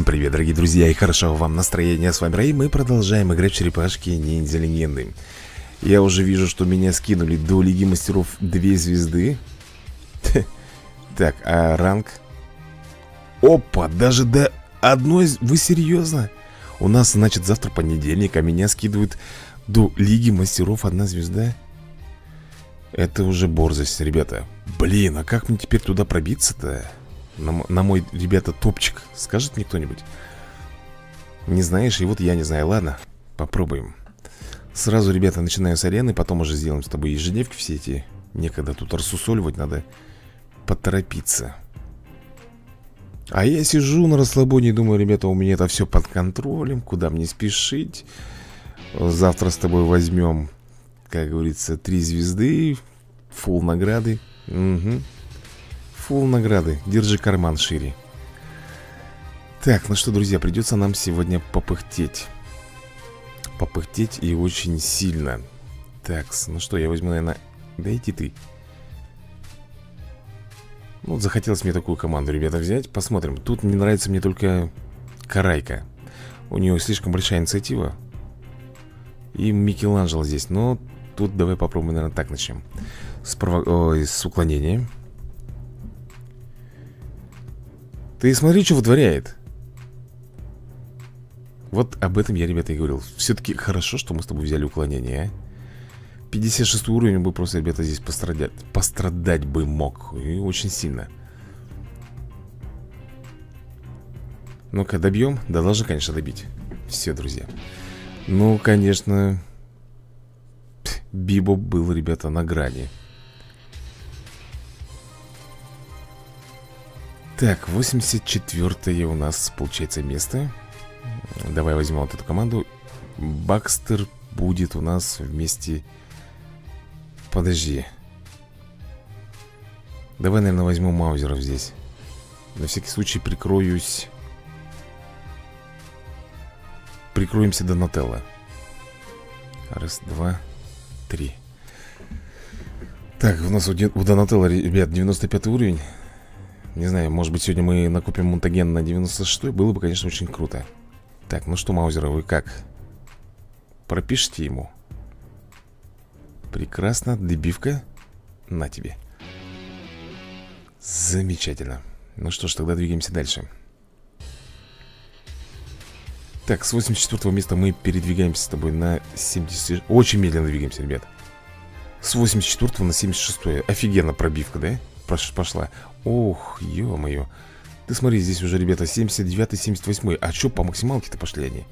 Всем привет, дорогие друзья, и хорошо вам настроения. С вами Рэй, мы продолжаем играть в черепашки ниндзя легенды. Я уже вижу, что меня скинули до Лиги Мастеров две звезды. Так, а ранг? Опа, даже до одной... Вы серьезно? У нас, значит, завтра понедельник, а меня скидывают до Лиги Мастеров одна звезда? Это уже борзость, ребята. Блин, а как мне теперь туда пробиться-то? На, на мой, ребята, топчик Скажет мне кто-нибудь? Не знаешь, и вот я не знаю. Ладно, попробуем. Сразу, ребята, начинаю с арены Потом уже сделаем с тобой ежедневки все эти. Некогда тут рассусоливать надо Поторопиться. А я сижу на расслабоне и думаю, ребята, у меня это все под контролем Куда мне спешить? Завтра с тобой возьмем, как говорится, три звезды Фул награды. Угу Фул награды. Держи карман шире. Так, ну что, друзья, придется нам сегодня попыхтеть. Попыхтеть и очень сильно. Так, ну что, я возьму, наверное... Да иди ты. Ну, захотелось мне такую команду, ребята, взять. Посмотрим. Тут не нравится мне только Карайка. У нее слишком большая инициатива. И Микеланджело здесь. Но тут давай попробуем, наверное, так начнем. С, прово... Ой, с уклонения. Ты смотри, что вытворяет. Вот об этом я, ребята, и говорил. Все-таки хорошо, что мы с тобой взяли уклонение, а? 56 уровень бы просто, ребята, здесь пострадать Пострадать бы мог. И очень сильно. Ну-ка, добьем? Да, должны, конечно, добить. Все, друзья. Ну, конечно. Бибо был, ребята, на грани Так, 84 у нас получается место. Давай возьмем вот эту команду. Бакстер будет у нас вместе. Подожди. Давай, наверное, возьму Маузеров здесь. На всякий случай прикроюсь. Прикроемся до Нателла. Раз, два, три. Так, у нас у, у Донателла, ребят, 95 уровень не знаю, может быть сегодня мы накупим мутаген на 96 Было бы, конечно, очень круто. Так, ну что, Маузера, вы как? Пропишите ему. Прекрасно, добивка На тебе. Замечательно. Ну что ж, тогда двигаемся дальше. Так, с 84 места мы передвигаемся с тобой на 70 Очень медленно двигаемся, ребят. С 84 на 76 Офигенно пробивка, да? Пошла. Ох, ё-моё. Ты смотри, здесь уже, ребята, 79-78 А чё, по максималке-то пошли они?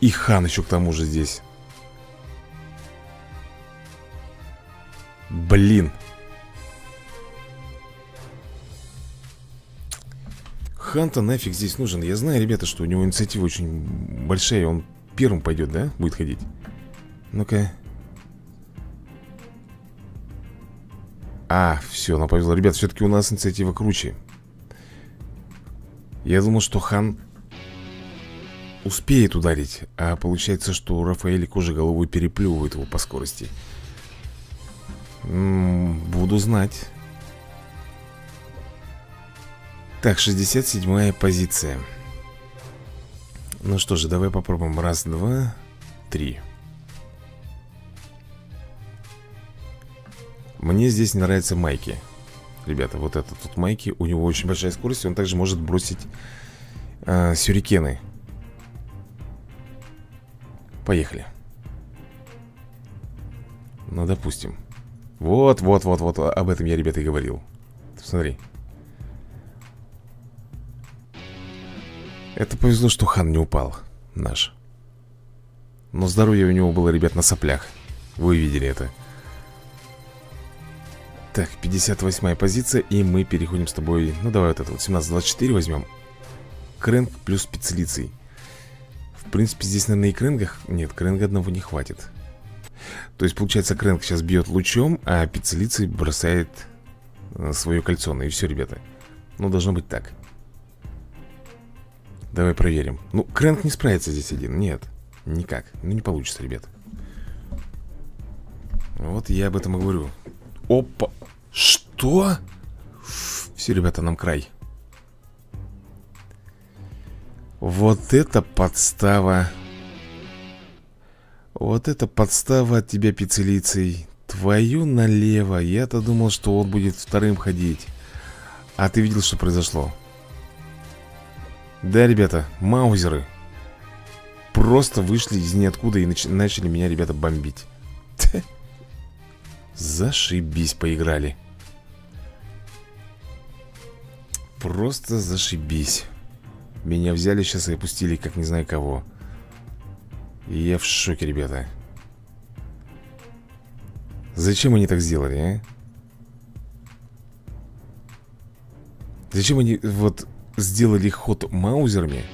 И хан еще к тому же здесь. Блин. Хан-то нафиг здесь нужен. Я знаю, ребята, что у него инициатива очень большая Он первым пойдет, да? Будет ходить? Ну-ка А, все, нам повезло Ребят, все-таки у нас инициатива круче. Я думал, что Хан успеет ударить А получается, что у Рафаэля кожа головой переплевывает его по скорости. М -м, Буду знать. Так, 67-я позиция. Ну что же, давай попробуем. Раз, два, три Мне здесь нравятся майки. Ребята, вот этот тут майки У него очень большая скорость Он также может бросить э, сюрикены. Поехали. Ну, допустим. Вот, вот, вот, вот Об этом я, ребята, и говорил. Смотри. Это повезло, что хан не упал Наш. Но здоровье у него было, ребят, на соплях. Вы видели это так, 58 позиция И мы переходим с тобой Ну давай вот это вот 17-24 возьмем. Крэнк плюс специлицей В принципе здесь, наверное, и крэнга Нет, крэнга одного не хватит. То есть получается крэнк сейчас бьет лучом А пиццелицей бросает э, Свое кольцо. И все, ребята. Ну должно быть так. Давай проверим. Ну, крэнк не справится здесь один. Нет, никак. Ну не получится, ребят. Вот я об этом и говорю. Опа что? Все, ребята, нам край. Вот это подстава. Вот это подстава от тебя, пиццелицей. Твою налево. Я-то думал, что он будет вторым ходить. А ты видел, что произошло? Да, ребята, маузеры. Просто вышли из ниоткуда и нач начали меня, ребята, бомбить. Зашибись поиграли Просто зашибись Меня взяли сейчас и опустили, как не знаю кого И я в шоке, ребята Зачем они так сделали, а? Зачем они вот сделали ход маузерами?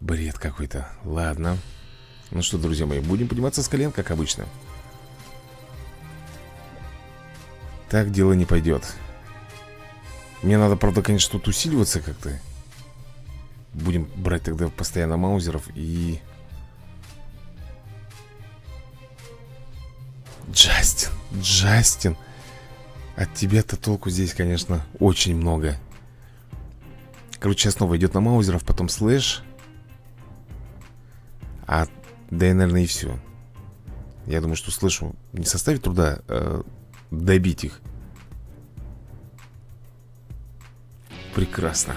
Бред какой-то. Ладно. Ну что, друзья мои, будем подниматься с колен, как обычно. Так дело не пойдет. Мне надо, правда, конечно, тут усиливаться как-то. Будем брать тогда постоянно маузеров и... Джастин, Джастин От тебя-то толку здесь, конечно, очень много. Короче, снова идет на маузеров, потом слэш. А, да и, наверное, и все Я думаю, что слышу Не составит труда э, добить их Прекрасно.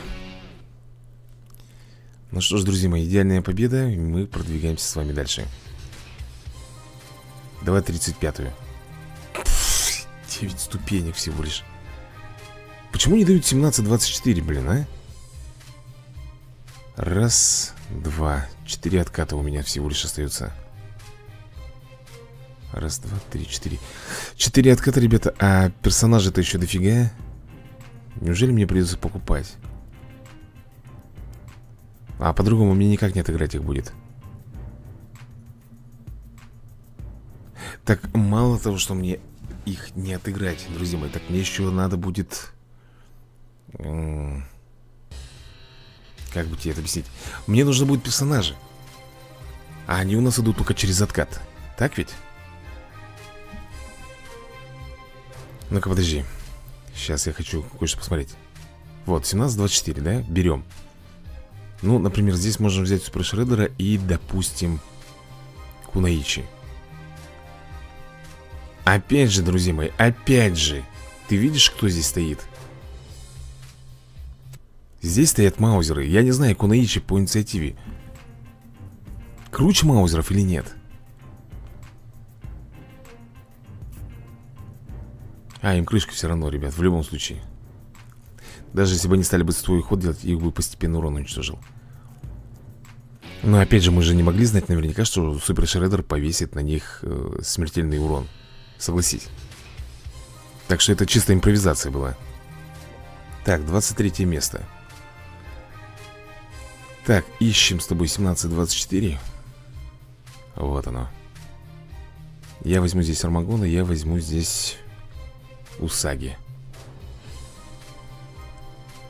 Ну что ж, друзья мои, идеальная победа И мы продвигаемся с вами дальше. Давай 35-ю 9 ступенек всего лишь. Почему не дают 17-24, блин, а? Раз, два Четыре отката у меня всего лишь остается. Раз, два, три, четыре. Четыре отката, ребята А персонажи-то еще дофига Неужели мне придется покупать? А по-другому мне никак не отыграть их будет Так мало того, что мне их не отыграть, друзья мои, так мне еще надо будет... Как бы тебе это объяснить? Мне нужно будет персонажи. А они у нас идут только через откат. Так ведь? Ну-ка, подожди. Сейчас я хочу кое-что посмотреть. Вот, 17-24, да? Берем. Ну, например, здесь можем взять Супер Шреддера и, допустим, Кунаичи. Опять же, друзья мои, опять же Ты видишь, кто здесь стоит? Здесь стоят маузеры Я не знаю, Кунаичи по инициативе Круче маузеров или нет? А, им крышка все равно, ребят, в любом случае. Даже если бы они стали бы свой ход делать Их бы постепенно урон уничтожил. Но опять же, мы же не могли знать наверняка Что Супер Шреддер повесит на них э, смертельный урон. Согласись. Так что это чисто импровизация была. Так, 23 место. Так, ищем с тобой 17-24 Вот оно. Я возьму здесь Армагона, я возьму здесь Усаги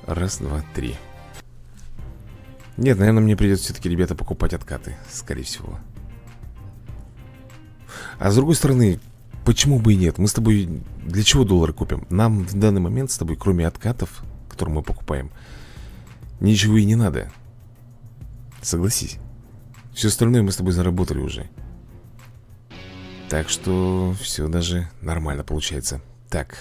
Раз, два, три Нет, наверное, мне придется все-таки, ребята, покупать откаты Скорее всего А с другой стороны, Почему бы и нет? Мы с тобой для чего доллары купим? Нам в данный момент с тобой, кроме откатов, которые мы покупаем, ничего и не надо. Согласись. Все остальное мы с тобой заработали уже. Так что все даже нормально получается. Так.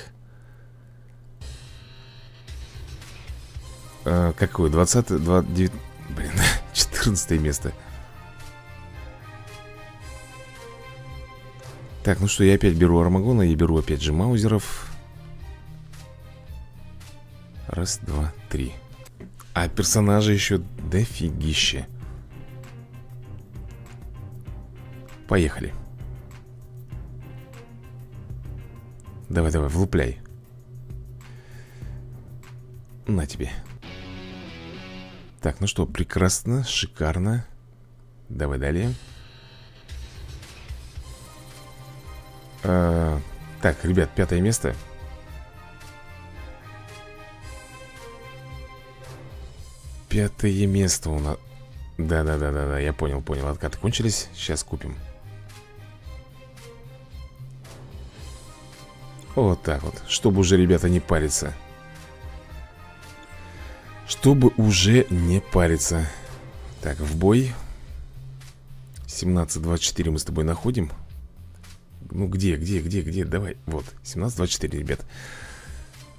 А, какое? 20, 29, блин, 14 место. Так, ну что, я опять беру Армагона Я беру опять же Маузеров Раз, два, три А персонажи еще дофигище Поехали Давай, давай, влупляй. На тебе. Так, ну что, прекрасно, шикарно. Давай далее. А, так, ребят, пятое место. Пятое место у нас. Да-да-да-да, я понял, понял. Откаты кончились, сейчас купим Вот так вот, чтобы уже, ребята, не париться. Чтобы уже не париться. Так, в бой. 17-24 мы с тобой находим. Ну где, где, где, где, давай Вот, 17-24, ребят.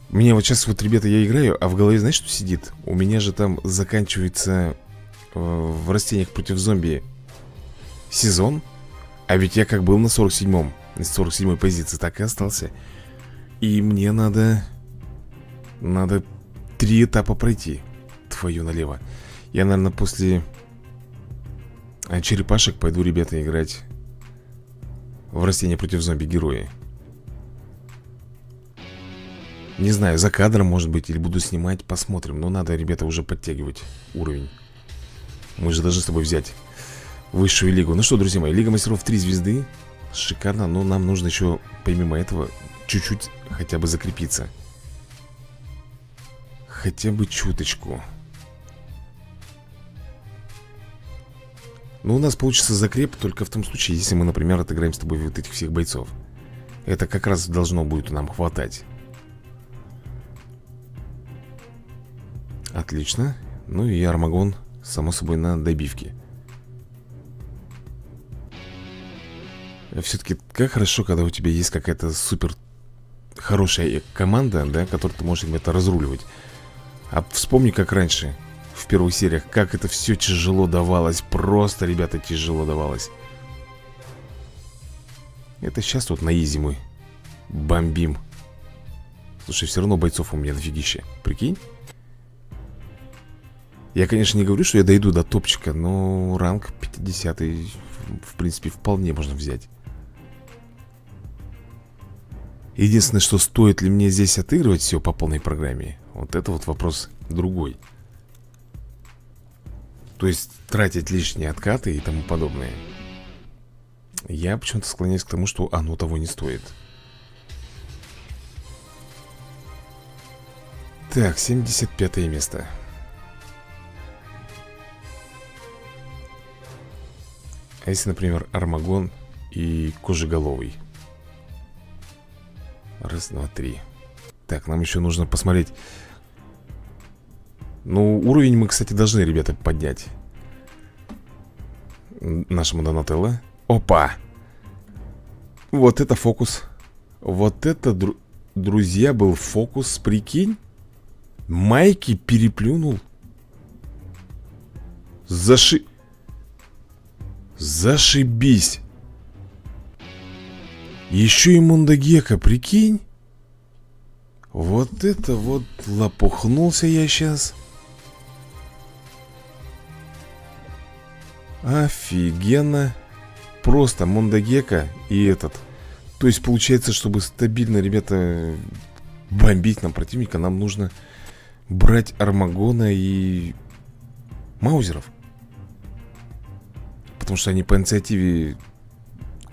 Мне вот сейчас вот, ребята, я играю А в голове знаешь, что сидит? У меня же там заканчивается э, В растениях против зомби Сезон А ведь я как был на 47-м На 47-й позиции, так и остался И мне надо Надо Три этапа пройти Твою налево. Я, наверное, после а черепашек пойду, ребята, играть В растения против зомби-герои Не знаю, за кадром, может быть, или буду снимать Посмотрим, но надо, ребята, уже подтягивать уровень. Мы же должны с тобой взять Высшую лигу. Ну что, друзья мои, Лига мастеров 3 звезды. Шикарно, но нам нужно еще, помимо этого Чуть-чуть хотя бы закрепиться Хотя бы чуточку Но ну, у нас получится закреп только в том случае, если мы, например, отыграем с тобой вот этих всех бойцов. Это как раз должно будет нам хватать. Отлично. Ну и Армагон, само собой, на добивке. Все-таки как хорошо, когда у тебя есть какая-то супер хорошая команда, да, которую ты можешь это разруливать. А вспомни, как раньше в первых сериях, как это все тяжело давалось. Просто, ребята, тяжело давалось. Это сейчас вот на изи мы бомбим. Слушай, все равно бойцов у меня дофигища. Прикинь? Я, конечно, не говорю, что я дойду до топчика, но ранг 50 в принципе, вполне можно взять. Единственное, что стоит ли мне здесь отыгрывать все по полной программе, вот это вот вопрос другой. То есть тратить лишние откаты и тому подобное. Я почему-то склоняюсь к тому, что оно того не стоит. Так, 75 место. А если, например, Армагон и Кожеголовый Раз, два, три. Так, нам еще нужно посмотреть. Ну, уровень мы, кстати, должны, ребята, поднять. Нашему Донателло. Опа! Вот это фокус. Вот это, дру... друзья, был фокус, прикинь. Майки переплюнул. Заши... Зашибись Еще и Мундагека, прикинь. Вот это вот лопухнулся я сейчас Офигенно. Просто Мондагека и этот. То есть получается, чтобы стабильно, ребята Бомбить нам противника Нам нужно брать Армагона и Маузеров. Потому что они по инициативе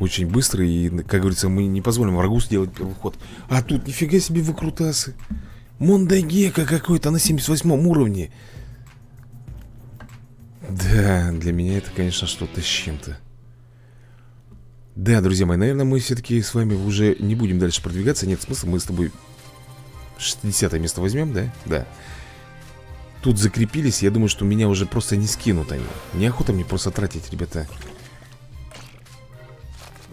очень быстрые И, как говорится, мы не позволим врагу сделать первый ход. А тут нифига себе выкрутасы. Мондагека какой-то на 78 уровне. Да, для меня это, конечно, что-то с чем-то. Да, друзья мои, наверное, мы все-таки с вами уже не будем дальше продвигаться. Нет смысла, мы с тобой 60 место возьмем, да? Да. Тут закрепились, я думаю, что меня уже просто не скинут они. Неохота мне просто тратить, ребята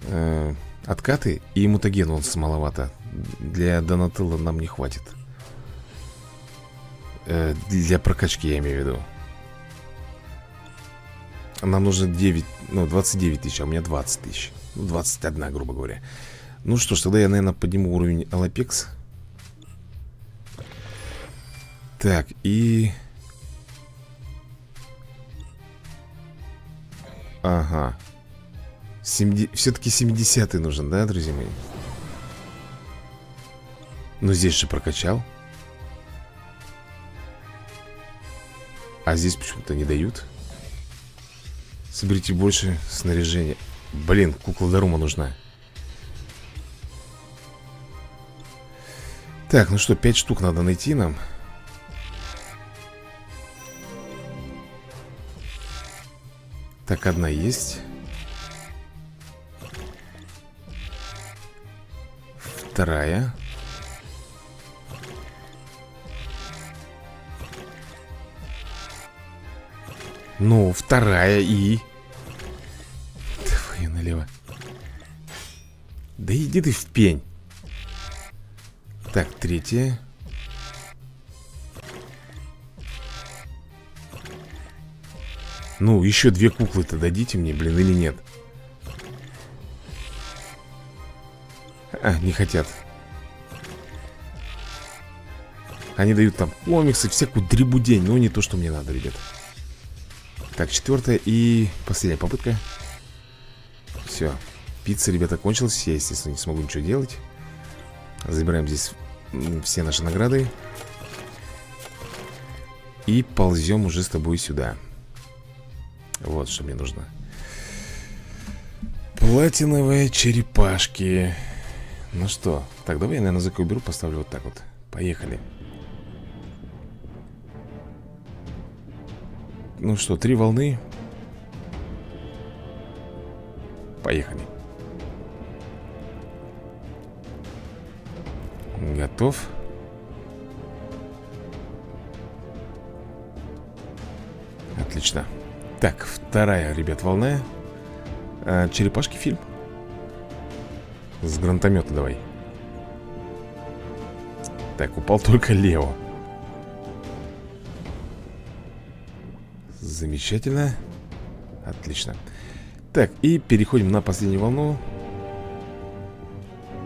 э, Откаты и мутаген он маловато Для Донателла нам не хватит. Э, Для прокачки я имею в виду. Нам нужно 9, ну 29 тысяч, а у меня 20 тысяч. Ну 21, грубо говоря. Ну что ж, тогда я, наверное, подниму уровень Алапекс. Так, и... Ага 70... Все-таки 70 нужен, да, друзья мои? Но здесь же прокачал. А здесь почему-то не дают. Соберите больше снаряжения. Блин, кукла Дарума нужна. Так, ну что, пять штук надо найти нам. Так, одна есть Вторая Ну, вторая и... Твою налево. Да иди ты в пень. Так, третья. Ну, еще две куклы-то дадите мне, блин, или нет? А, не хотят. Они дают там комиксы, всякую дребудень Но не то, что мне надо, ребят. Так, четвертая и последняя попытка. Все Пицца, ребята, кончилась. Я, естественно, не смогу ничего делать. Забираем здесь все наши награды. И ползем уже с тобой сюда. Вот что мне нужно. Платиновые черепашки Ну что, так, давай я, наверное, язык уберу, поставлю вот так вот. Поехали. Ну что, три волны. Поехали. Готов. Отлично. Так, вторая, ребят, волна. А, Черепашки фильм С гранатомета давай. Так, упал только Лео. Замечательно. Отлично. Так, и переходим на последнюю волну.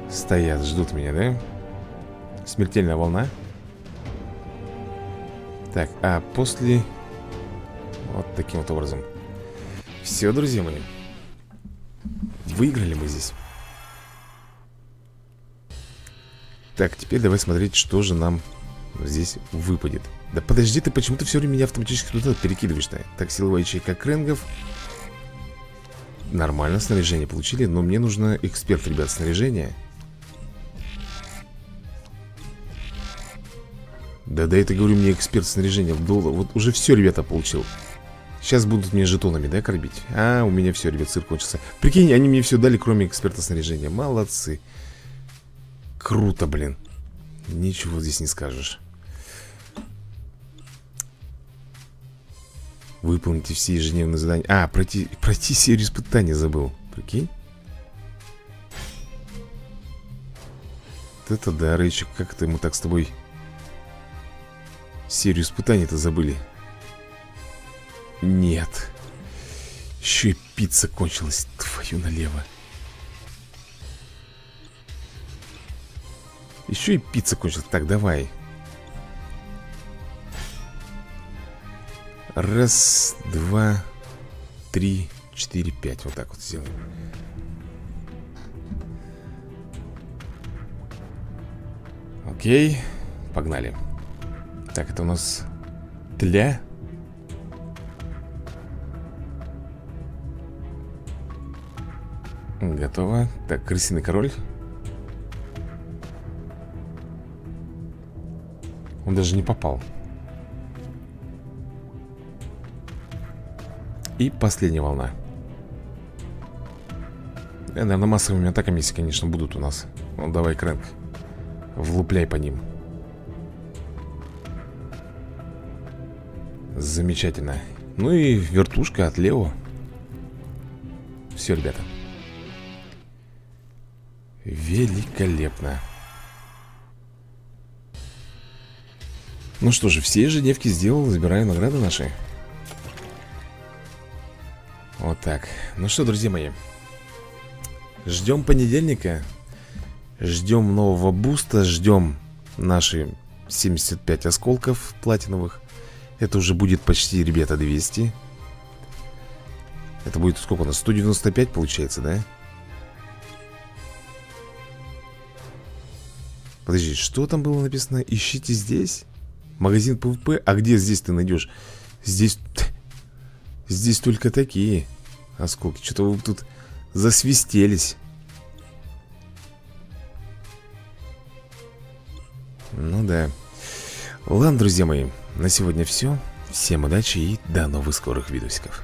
Стоят, ждут меня, да? Смертельная волна. Так, а после Вот таким вот образом. Все, друзья мои. Выиграли мы здесь Так, теперь давай смотреть, что же нам здесь выпадет. Да подожди ты, почему ты все время меня автоматически туда перекидываешь-то? Так, силовая ячейка кренгов Нормально, снаряжение получили Но мне нужно эксперт, ребят, снаряжение. Да, да, это говорю мне эксперт снаряжения вдуло Вот уже все, ребята, получил. Сейчас будут мне жетонами, да, кормить? А, у меня все, ребят, цирк кончился. Прикинь, они мне все дали, кроме эксперта снаряжения. Молодцы Круто, блин. Ничего здесь не скажешь. Выполните все ежедневные задания. А, пройти, пройти серию испытаний забыл. Прикинь. Это да, Рэйчик, как это мы так с тобой Серию испытаний-то забыли? Нет. Еще и пицца кончилась. Твою налево Еще и пицца кончилась Так, давай Раз, два, три, четыре, пять. Вот так вот сделаем. Окей, погнали. Так, это у нас тля. Готово. Так, крысиный король. Он даже не попал. И последняя волна. Э, Наверное, массовыми атаками, если, конечно, будут у нас. Ну, давай, Крэнк Влупляй по ним. Замечательно. Ну и вертушка от Лео. Все, ребята. Великолепно Ну что же, все ежедневки сделал Забираю награды наши вот так. Ну что, друзья мои. Ждем понедельника. Ждем нового буста. Ждем наши 75 осколков платиновых. Это уже будет почти, ребята, 200. Это будет сколько у нас? 195 получается, да? Подожди, что там было написано? Ищите здесь? Магазин ПВП? А где здесь ты найдешь? Здесь... Здесь только такие осколки. Что-то вы тут засвистелись. Ну да. Ладно, друзья мои, на сегодня все. Всем удачи и до новых скорых видосиков.